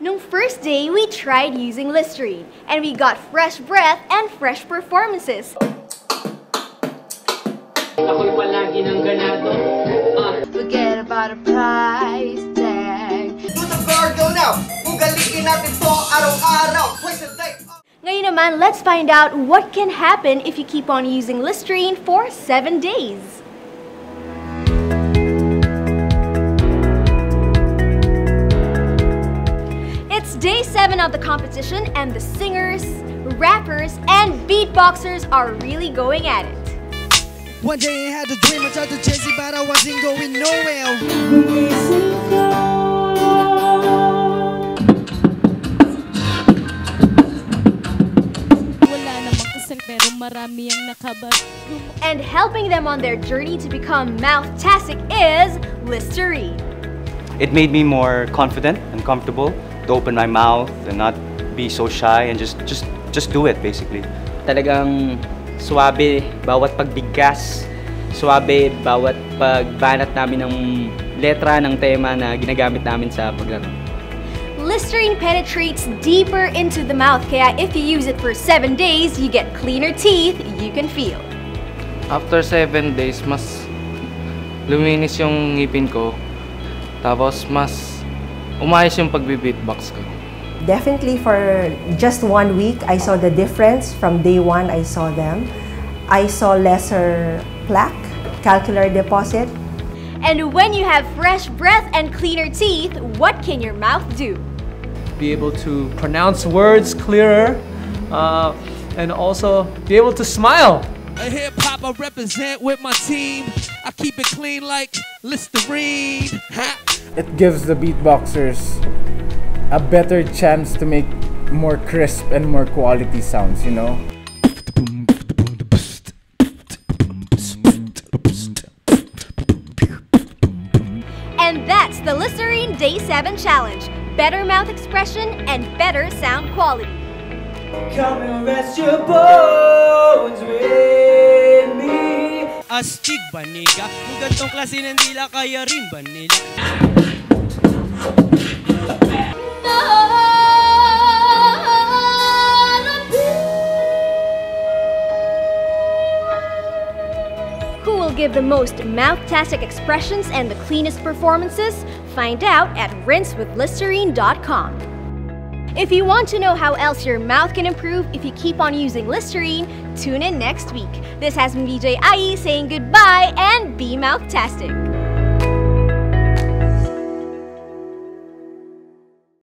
Nung first day, we tried using Listerine, and we got fresh breath and fresh performances. Ako'y palagi ng ganado. Ah. Forget about a price tag. To the gargle now! Ugaliin natin to araw-araw! Twice a day! Ngayon naman, let's find out what can happen if you keep on using Listerine for 7 days. It's day 7 of the competition and the singers, rappers, and beatboxers are really going at it. One day I had a dream, I tried to chase it, but I wasn't going nowhere. Wala namang kasal pero marami ang nakabag. And helping them on their journey to become mouth-tastic is Listerine. It made me more confident and comfortable to open my mouth and not be so shy and just just just do it basically. Talagang suwabe bawat pagbigkas. Suwabe bawat pagbanat namin ng letra ng tema na ginagamit namin sa paglaro. Listerine penetrates deeper into the mouth, kaya if you use it for 7 days, you get cleaner teeth you can feel. After 7 days, mas luminis yung ngipin ko. Tapos mas umayos yung pagbe-beatbox ko. Definitely for just one week, I saw the difference. From day one, I saw them. I saw lesser plaque, calcular deposit. And when you have fresh breath and cleaner teeth, what can your mouth do? be able to pronounce words clearer, uh, and also be able to smile. A hip hop I represent with my team. I keep it clean like Listerine. Ha! It gives the beatboxers a better chance to make more crisp and more quality sounds, you know? And that's the Listerine Day 7 Challenge. Better mouth expression and better sound quality. Come and rest your bones with me Astig gantong klase ng dila kaya rin? Who will give the most mouth-tastic expressions and the cleanest performances? Find out at rinsewithlisterine.com. If you want to know how else your mouth can improve if you keep on using Listerine, tune in next week. This has been VJ IE saying goodbye and be mouth-tastic.